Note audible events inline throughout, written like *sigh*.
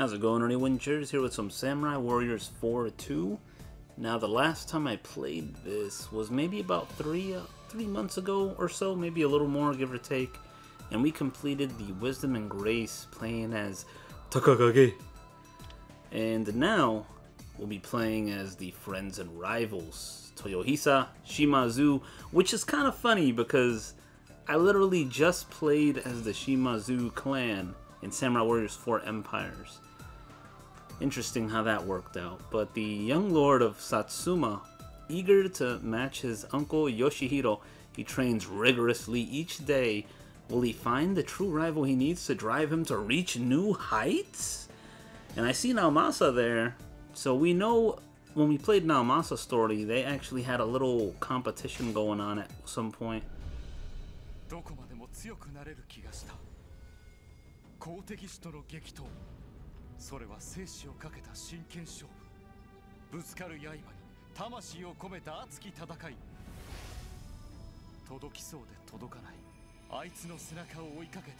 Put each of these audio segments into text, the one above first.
How's it going, Ernie Winters here with some Samurai Warriors 4-2. Now, the last time I played this was maybe about three uh, three months ago or so, maybe a little more, give or take. And we completed the Wisdom and Grace playing as Takakage. And now, we'll be playing as the Friends and Rivals, Toyohisa, Shimazu, which is kind of funny because I literally just played as the Shimazu clan in Samurai Warriors 4 Empires. Interesting how that worked out. But the young lord of Satsuma, eager to match his uncle Yoshihiro, he trains rigorously each day. Will he find the true rival he needs to drive him to reach new heights? And I see Naomasa there. So we know when we played Naomasa story, they actually had a little competition going on at some point. どこまでも強くなれる気がした公敵士との激闘 それは生死をかけた真剣勝負ぶつかる刃に魂を込めた熱き戦い届きそうで届かないあいつの背中を追いかけて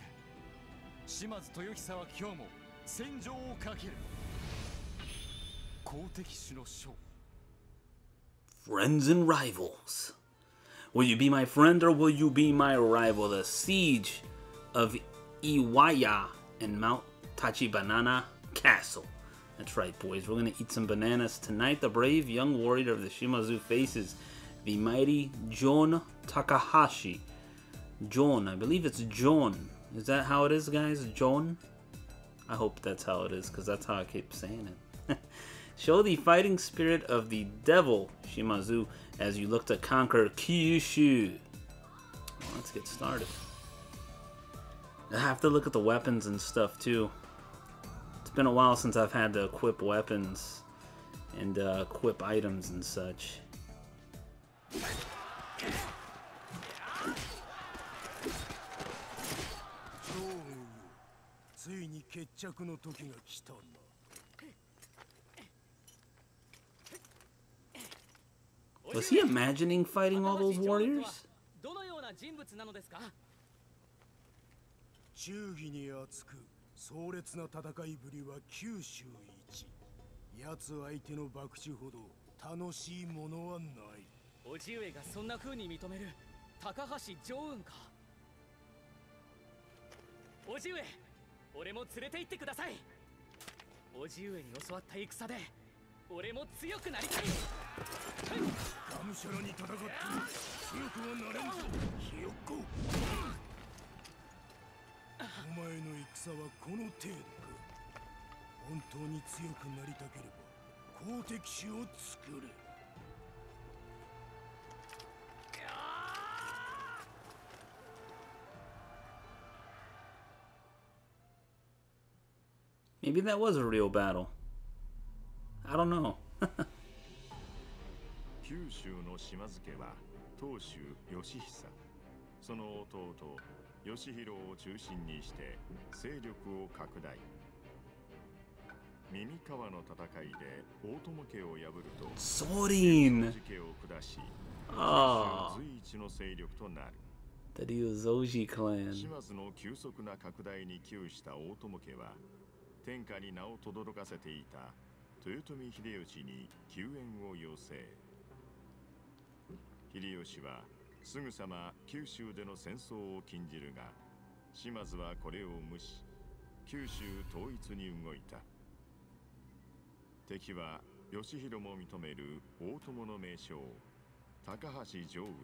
島津豊久は今日も戦場をかける公敵種の将 Friends and rivals Will you be my friend or will you be my rival? The siege of Iwaya and Mount Tachibanana Castle. That's right, boys. We're going to eat some bananas tonight. The brave young warrior of the Shimazu faces the mighty Jon Takahashi. Jon, I believe it's Jon. Is that how it is, guys? Jon? I hope that's how it is, because that's how I keep saying it. *laughs* Show the fighting spirit of the devil, Shimazu, as you look to conquer Kyushu. Well, let's get started. I have to look at the weapons and stuff, too. It's been a while since I've had to equip weapons and uh, equip items and such. ついに決着の時が来たな。Was he imagining fighting all those warriors? どのような人物なのですか忠義に熱く 壮烈な戦いぶりは九州一。奴相手の博打ほど楽しいものはない。叔父上がそんな風に認める高橋常雲か。叔父上俺も連れて行ってください。叔父上に教わった戦で俺も強くなりたい。がむしゃらに戦って強くはなれんぞ。ひよっこ。お前の戦はこの程度か本当に強くなりたければ公敵士を作れ Maybe that was a real battle. I don't know. *laughs* 九州の島津家は当主義久その弟義弘を中心にして勢力を拡大。耳川の戦いで大友家を破るとソリン。家を下し随一の勢力となる。That he was Oji clan. 島津の急速な拡大に窮した大友家は天下に名を轟かせていた豊臣秀吉に救援を要請。秀吉はすぐさま九州での戦争を禁じるが島津はこれを無視九州統一に動いた。敵は義弘も認める大友の名将高橋常軍。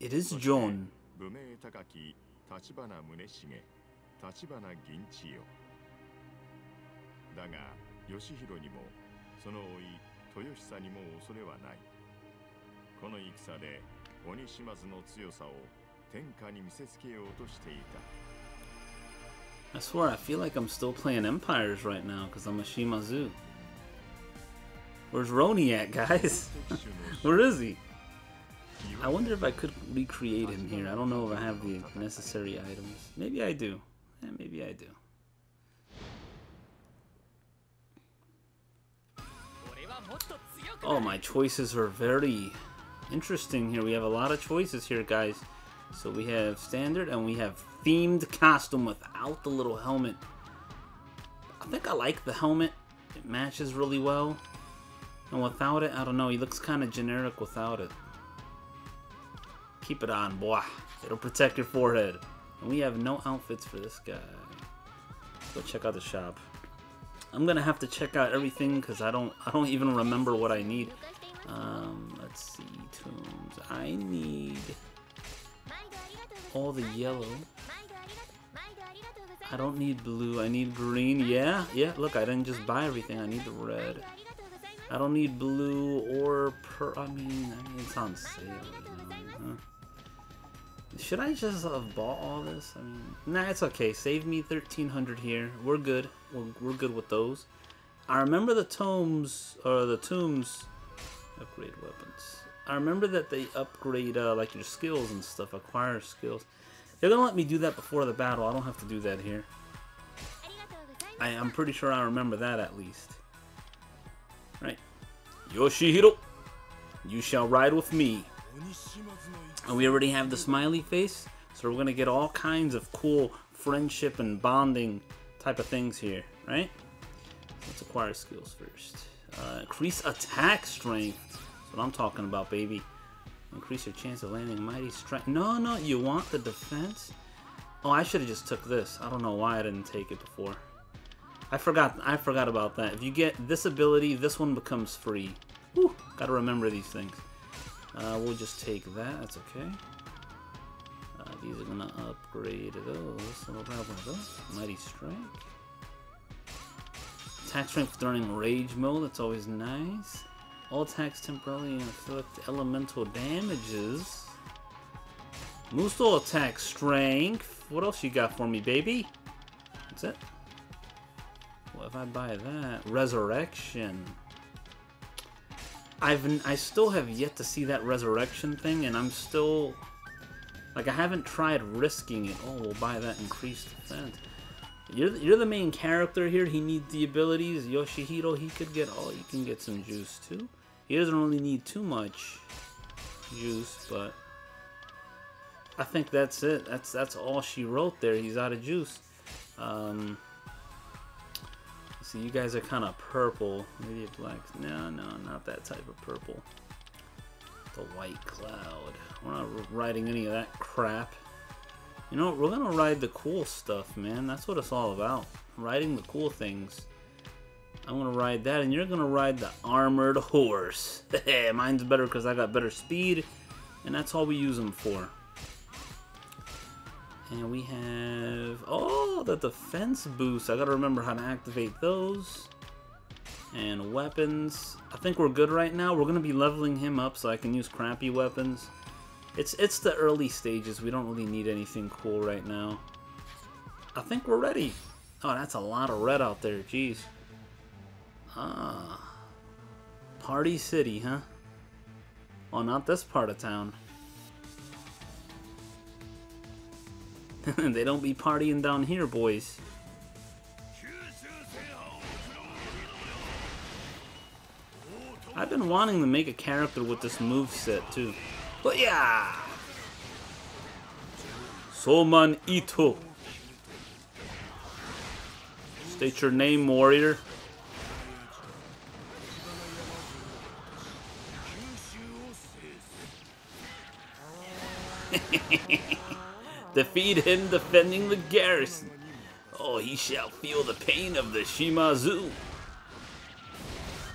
It is John. 武名高き立花宗重立花銀千代。だが義弘にもその甥豊久にも恐れはない。この戦で鬼島津の強さを天下に見せつけようとしていた I swear, I feel like I'm still playing Empires right now because I'm a Shimazu. Where's Roni at, guys? *laughs* Where is he? I wonder if I could recreate him here. I don't know if I have the necessary items. Maybe I do. Yeah, maybe I do. Oh, my choices are very interesting here. We have a lot of choices here, guys. So we have standard and we have themed costume without the little helmet. I think I like the helmet. It matches really well. And without it, I don't know, he looks kind of generic without it. Keep it on, boy. It'll protect your forehead. And we have no outfits for this guy. Go check out the shop. I'm gonna have to check out everything because I don't I don't even remember what I need. Um, let's see. I need all the yellow. I don't need blue. I need green. Yeah, yeah. Look, I didn't just buy everything. I need the red. I don't need blue or per. I mean, I mean it's on sale. You know, huh? Should I just have bought all this? I mean, nah, it's okay. Save me 1300 here. We're good. We're, we're good with those. I remember the tomes, or the tombs, upgrade weapons. I remember that they upgrade, uh, like, your skills and stuff, acquire skills. They're gonna let me do that before the battle. I don't have to do that here. I, I'm pretty sure I remember that at least. Right. Yoshihiro, you shall ride with me. And we already have the smiley face, so we're gonna get all kinds of cool friendship and bonding type of things here, right? Let's acquire skills first. Uh, increase attack strength. That's what I'm talking about, baby. Increase your chance of landing mighty strike. No, no, you want the defense? Oh, I should have just took this. I don't know why I didn't take it before. I forgot. I forgot about that. If you get this ability, this one becomes free. Whew, gotta remember these things. Uh, we'll just take that. That's okay. Uh, these are gonna upgrade those. So we'll grab one of those. Mighty Strike. Attack strength during rage mode. That's always nice. All attacks temporarily inflict elemental damages. Muso attack strength. What else you got for me, baby? That's it. Well, if I buy that, resurrection. I've I still have yet to see that resurrection thing, and I'm still like I haven't tried risking it. Oh, we'll buy that increased defense. You're you're the main character here. He needs the abilities. Yoshihiro, he could get oh, you can get some juice too. He doesn't really need too much juice, but I think that's it. That's that's all she wrote there. He's out of juice. Um, see, you guys are kind of purple. Maybe black. No, no, not that type of purple. The white cloud. We're not riding any of that crap. You know, we're gonna ride the cool stuff, man. That's what it's all about. Riding the cool things. I'm gonna ride that, and you're gonna ride the armored horse. *laughs* Hey, Mine's better because I got better speed, and that's all we use them for. And we have, oh, the defense boost. I gotta remember how to activate those. And weapons. I think we're good right now. We're gonna be leveling him up so I can use crappy weapons. It's it's the early stages. We don't really need anything cool right now. I think we're ready. Oh, that's a lot of red out there. Jeez. Ah. Party City, huh? Well, not this part of town. *laughs* they don't be partying down here, boys. I've been wanting to make a character with this move set too. But yeah. Soman Ito. State your name, warrior. *laughs* Defeat him defending the garrison. Oh, he shall feel the pain of the Shimazu.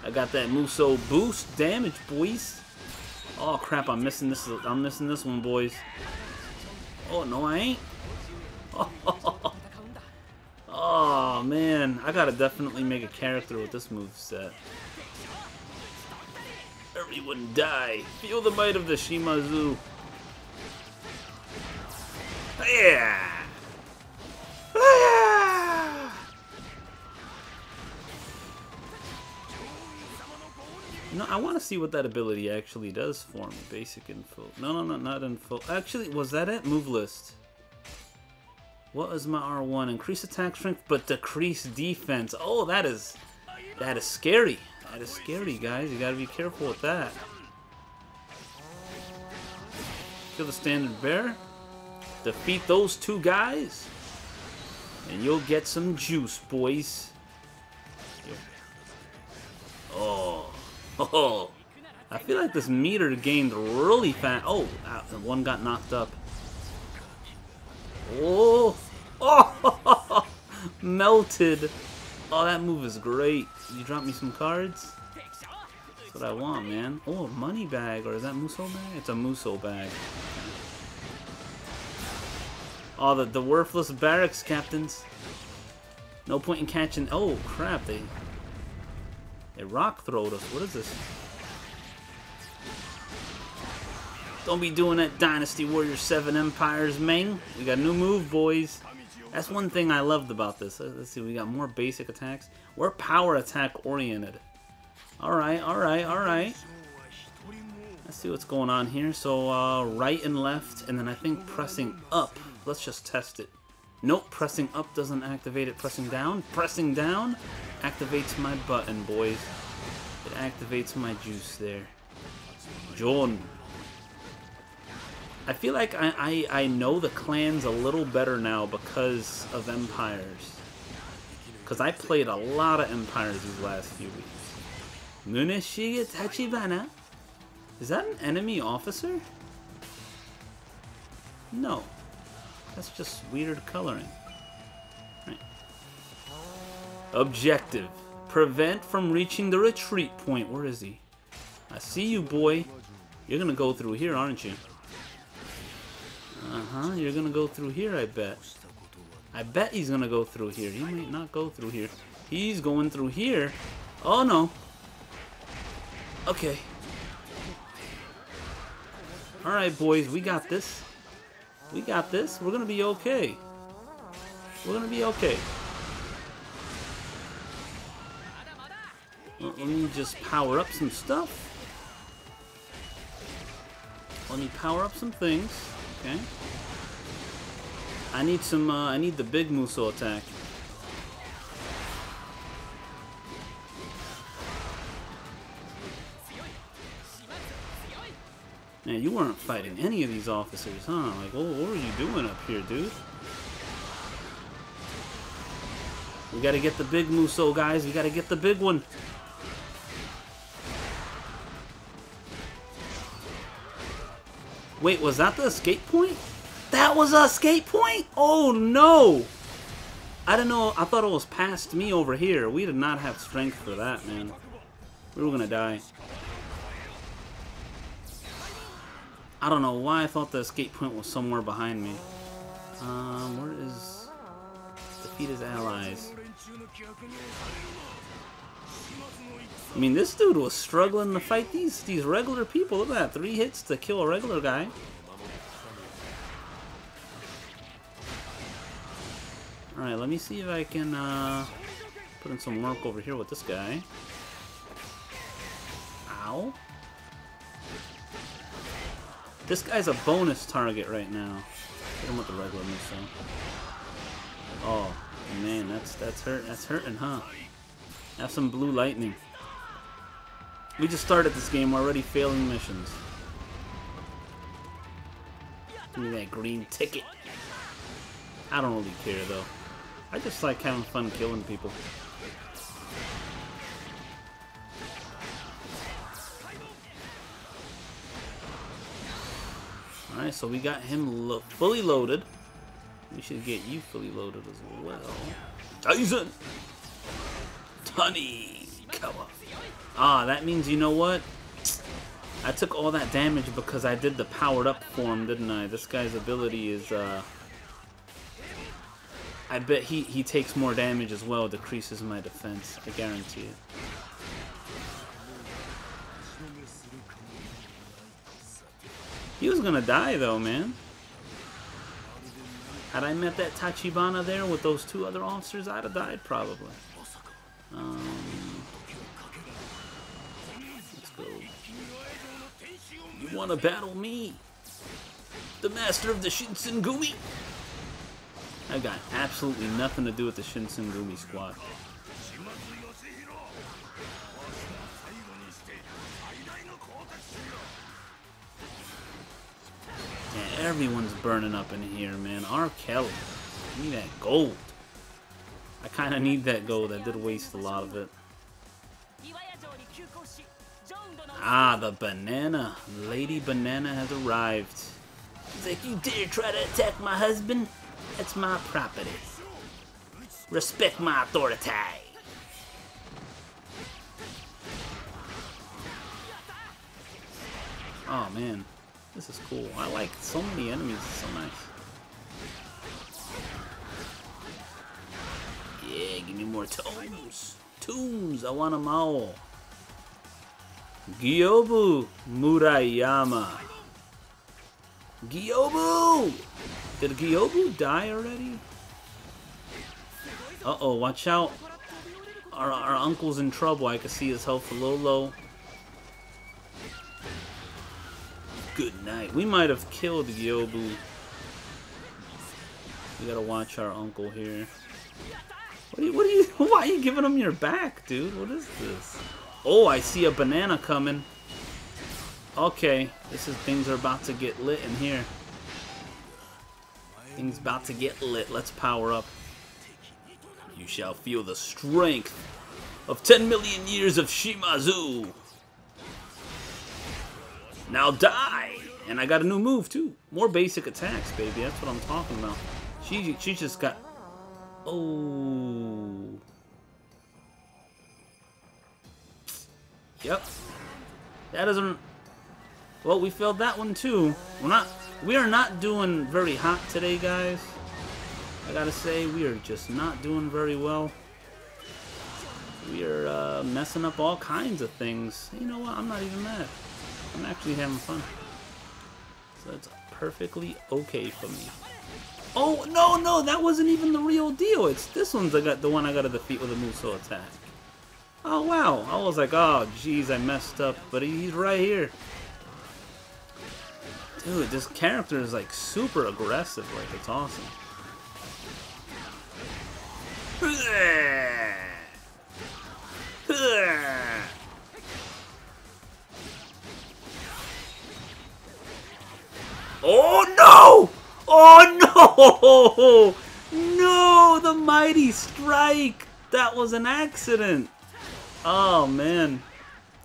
I got that Muso boost damage, boys. Oh crap, I'm missing this. I'm missing this one, boys. Oh no, I ain't. Oh, *laughs* oh man, I gotta definitely make a character with this move set. Everyone die. Feel the might of the Shimazu. Yeah. No, I want to see what that ability actually does for me. Basic info. No, no, no, not info. Actually, was that it? Move list. What is my R1? Increase attack strength, but decrease defense. Oh, that is... That is scary. That is scary, guys. You gotta be careful with that. Kill the standard bear. Defeat those two guys. And you'll get some juice, boys. Oh. *laughs* Oh. I feel like this meter gained really fast. Oh, one got knocked up. Oh. *laughs* Oh. Melted. Oh, that move is great. You drop me some cards? That's what I want, man. Oh, money bag. Or is that Muso bag? It's a Muso bag. Oh, the, the worthless barracks captains. No point in catching... Oh, crap. They... They rock throwed us. What is this? Don't be doing that Dynasty Warrior 7 Empires, man. We got new move, boys. That's one thing I loved about this. Let's see, we got more basic attacks. We're power attack oriented. Alright, alright, alright. Let's see what's going on here. So, uh, right and left, and then I think pressing up. Let's just test it. Nope, pressing up doesn't activate it. Pressing down, pressing down activates my button, boys. It activates my juice there. John. I feel like I, I, I know the clans a little better now because of Empires. Because I played a lot of Empires these last few weeks. Muneshiga Tachibana? Is that an enemy officer? No. That's just weird coloring. Right. Objective. Prevent from reaching the retreat point. Where is he? I see you, boy. You're gonna go through here, aren't you? Uh-huh, you're gonna go through here, I bet. I bet he's gonna go through here. He might not go through here. He's going through here. Oh, no. Okay. Alright, boys, we got this. We got this. We're gonna be okay. We're gonna be okay. Let me just power up some stuff. Let me power up some things. Okay. I need some, uh, I need the big Muso attack. Man, you weren't fighting any of these officers, huh? Like, what, what were you doing up here, dude? We gotta get the big Muso, guys. We gotta get the big one. Wait, was that the escape point? That was a escape point? Oh, no! I don't know. I thought it was past me over here. We did not have strength for that, man. We were gonna die. I don't know why I thought the escape point was somewhere behind me. Um, where is... Defeat his allies. I mean, this dude was struggling to fight these these regular people. Look at that. Three hits to kill a regular guy. Alright, let me see if I can uh, put in some work over here with this guy. Ow. This guy's a bonus target right now. Hit him with the regular missile. Oh man, that's that's hurt. That's hurting, huh? Have some blue lightning. We just started this game. Already failing missions. Give me that green ticket. I don't really care though. I just like having fun killing people. Alright, so we got him lo fully loaded. We should get you fully loaded as well. Tyson! Tunny! Kawa. Ah, that means, you know what? I took all that damage because I did the powered up form, didn't I? This guy's ability is, uh... I bet he, he takes more damage as well, decreases my defense. I guarantee it. He was gonna die though, man. Had I met that Tachibana there with those two other officers, I'd have died probably. Um, let's go. You wanna battle me? The master of the Shinsengumi? I got absolutely nothing to do with the Shinsengumi squad. Everyone's burning up in here, man. R. Kelly. Give me that gold. I kind of need that gold. I did waste a lot of it. Ah, the banana. Lady Banana has arrived. He's like, you dare try to attack my husband? That's my property. Respect my authority. Oh man, this is cool. I like so many enemies. It's so nice. Yeah, give me more tomes. Tombs. I want them all. Gyobu Murayama. Gyobu! Did Gyobu die already? Uh-oh, watch out. Our, our uncle's in trouble. I can see his health a little low. Good night. We might have killed Gyobu. We gotta watch our uncle here. What are you, what are you, *laughs* why are you giving him your back, dude? What is this? Oh, I see a banana coming. Okay, this is things are about to get lit in here. Things about to get lit. Let's power up. You shall feel the strength of 10 million years of Shimazu. Now die! And I got a new move too. More basic attacks, baby. That's what I'm talking about. She she just got Oh. Yep. That doesn't well, we failed that one too. We're not, we are not doing very hot today, guys. I gotta say, we are just not doing very well. We are uh, messing up all kinds of things. You know what? I'm not even mad. I'm actually having fun. So that's perfectly okay for me. Oh, no, no, that wasn't even the real deal. It's this one's I got the one I got to defeat with a Musou attack. Oh, wow. I was like, oh, jeez, I messed up. But he's right here. Dude, this character is like super aggressive, like it's awesome. Oh no! Oh no! No! The mighty strike! That was an accident! Oh man.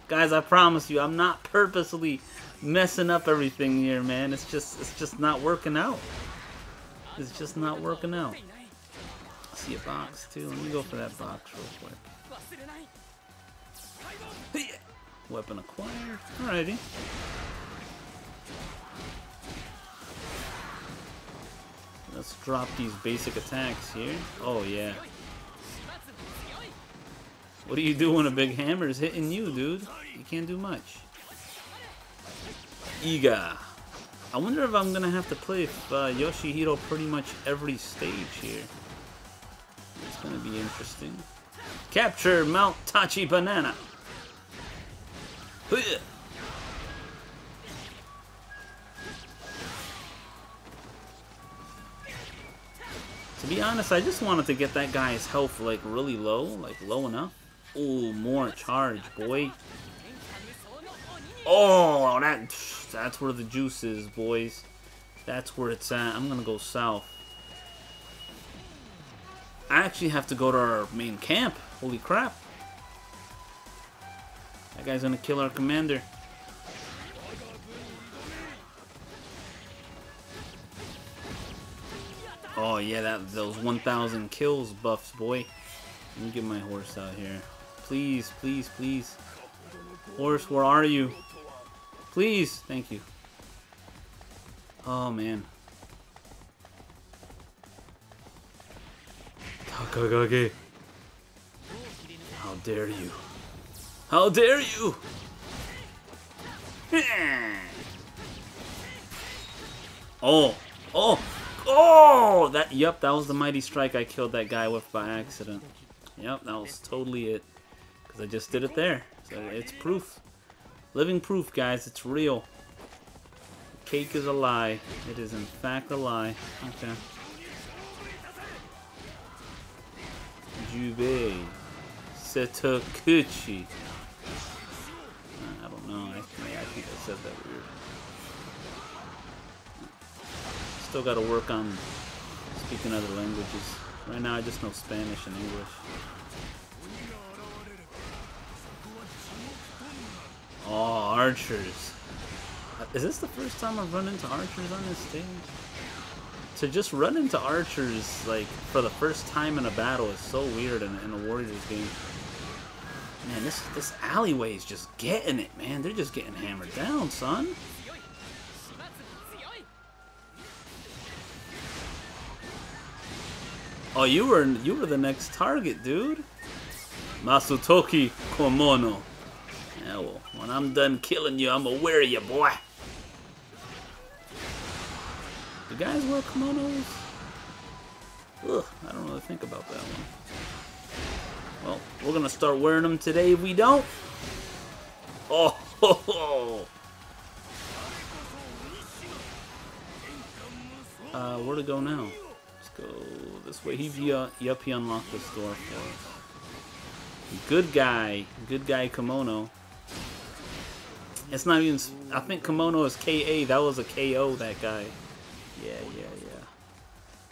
Guys, I promise you, I'm not purposely messing up everything here, man. It's just it's just not working out. It's just not working out. See a box too. Let me go for that box real quick. Weapon acquired. Alrighty. Let's drop these basic attacks here. Oh yeah. What do you do when a big hammer is hitting you, dude? You can't do much. Iga. I wonder if I'm gonna have to play uh, Yoshihiro pretty much every stage here. It's gonna be interesting. Capture Mount Tachi Banana. To be honest, I just wanted to get that guy's health like really low, like low enough. Ooh, more charge, boy. Oh, that that's where the juice is, boys. That's where it's at. I'm gonna go south. I actually have to go to our main camp. Holy crap. That guy's gonna kill our commander. Oh yeah, that those 1,000 kills buffs, boy. Let me get my horse out here. Please, please, please. Horse, where are you? Please. Thank you. Oh, man. Takakage. How dare you. How dare you! *laughs* oh! Oh! Oh! That, yep, that was the mighty strike I killed that guy with by accident. Yep, that was totally it. Because I just did it there. So it's proof. Living proof, guys. It's real. Cake is a lie. It is, in fact, a lie. Okay. Jubei. Setokuchi. I don't know. I think, I think I said that weird. Still got to work on speaking other languages. Right now I just know Spanish and English. Oh, archers. Uh, is this the first time I've run into archers on this stage? To just run into archers, like, for the first time in a battle is so weird in, in a Warriors game. Man, this, this alleyway is just getting it, man. They're just getting hammered down, son. Oh, you were you were the next target, dude. Masutoki Komono. Yeah, well, when I'm done killing you, I'm gonna wear you, boy. Do guys wear kimonos? Ugh, I don't really think about that one. Well, we're gonna start wearing them today if we don't. Oh, ho, ho. Uh, where to go now? Let's go this way. He, uh, yep, he unlocked this door for us. Good guy. Good guy Kimono. It's not even... I think Kimono is KA. That was a KO, that guy. Yeah, yeah,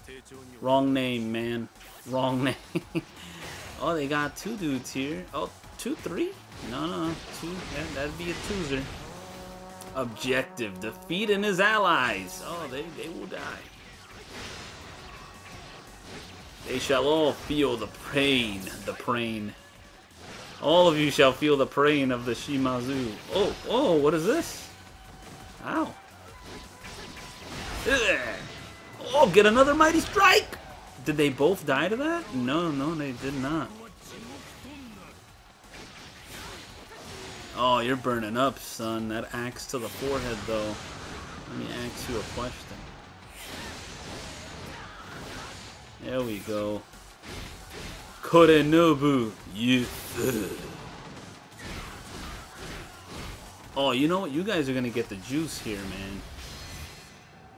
yeah. Wrong name, man. Wrong *laughs* name. oh, they got two dudes here. Oh, two, three? No, no, two. Yeah, that'd be a twozer. Objective. Defeat and his allies. Oh, they, they will die. They shall all feel the pain. The pain. All of you shall feel the pain of the Shimazu. Oh, oh, what is this? Ow. Ugh. Oh, get another mighty strike! Did they both die to that? No, no, they did not. Oh, you're burning up, son. That axe to the forehead, though. Let me ask you a question. There we go. Korenobu, you. Oh, you know what? You guys are gonna get the juice here, man.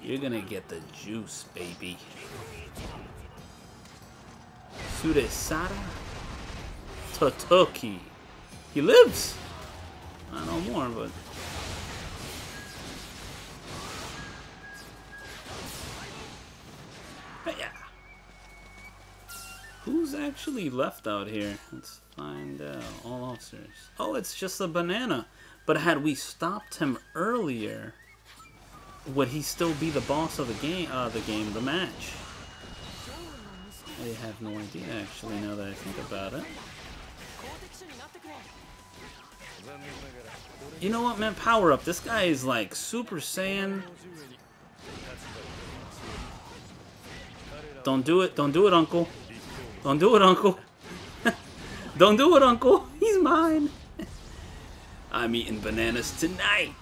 You're gonna get the juice, baby. Suresara Totoki. He lives! I know more, but... Who's actually left out here? Let's find out. All officers. Oh, it's just a banana. But had we stopped him earlier, would he still be the boss of the game? Uh, the game, the match. I have no idea, actually, now that I think about it. You know what, man? Power up. This guy is like Super Saiyan. Don't do it. Don't do it, Uncle. Don't do it, Uncle. *laughs* Don't do it, Uncle. He's mine. I'm eating bananas tonight.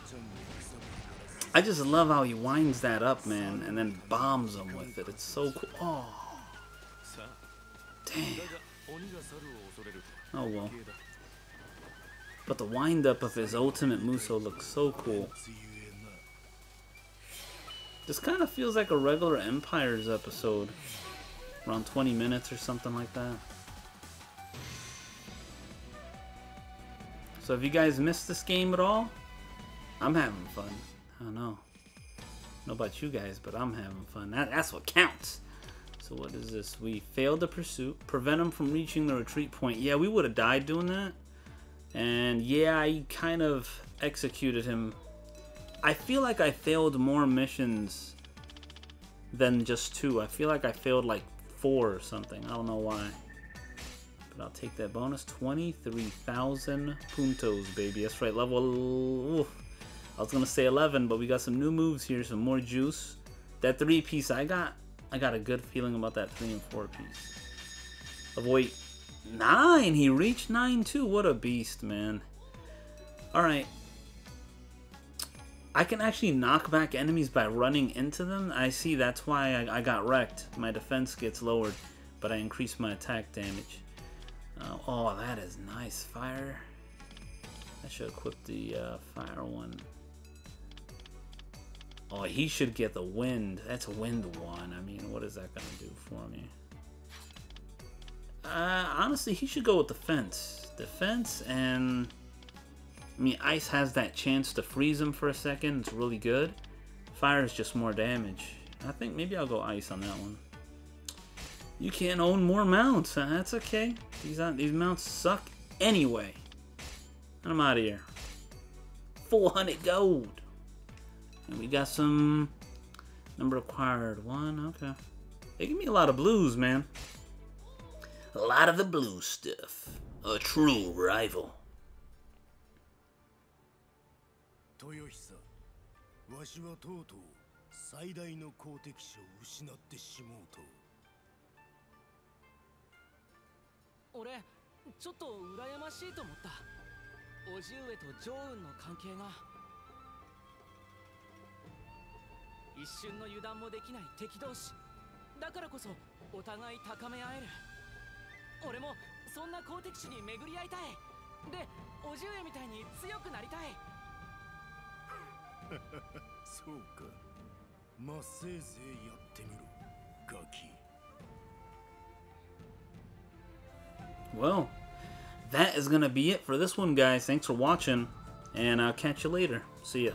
I just love how he winds that up, man, and then bombs them with it. It's so cool. Oh. Damn. Oh well. But the wind up of his ultimate Muso looks so cool. This kind of feels like a regular Empires episode. Around 20 minutes or something like that. So if you guys missed this game at all, I'm having fun. I don't know. know about you guys, but I'm having fun. That, that's what counts. So what is this? We failed the pursuit. Prevent him from reaching the retreat point. Yeah, we would have died doing that. And yeah, I kind of executed him. I feel like I failed more missions than just two. I feel like I failed like four or something. I don't know why. But I'll take that bonus. 23,000 puntos, baby. That's right, level... Oof. I was going to say 11, but we got some new moves here, some more juice. That three piece I got, I got a good feeling about that three and four piece. Avoid nine. He reached nine too. What a beast, man. All right. I can actually knock back enemies by running into them. I see that's why I, I got wrecked. My defense gets lowered, but I increase my attack damage. Uh, oh, that is nice. Fire. I should equip the uh, fire one. Oh, he should get the wind. That's a wind one. I mean, what is that going to do for me? Uh, honestly, he should go with defense. Defense and... I mean, ice has that chance to freeze him for a second. It's really good. Fire is just more damage. I think maybe I'll go ice on that one. You can't own more mounts. That's okay. These uh, these mounts suck anyway. I'm out of here. 400 gold. And we got some number acquired. One, okay. They give me a lot of blues, man. A lot of the blue stuff. A true rival. 豊久わしはとうとう最大の公敵者を失ってしもうと。俺ちょっと羨ましいと思った。叔父上とジョーンの関係が。一瞬の油断もできない敵同士。だからこそお互い高め合える。俺もそんな好敵手に巡り合いたい。で叔父上みたいに強くなりたい。そうかまあせいぜいやってみろガキ Well, that is going to be it for this one, guys. Thanks for watching, and I'll catch you later. See ya.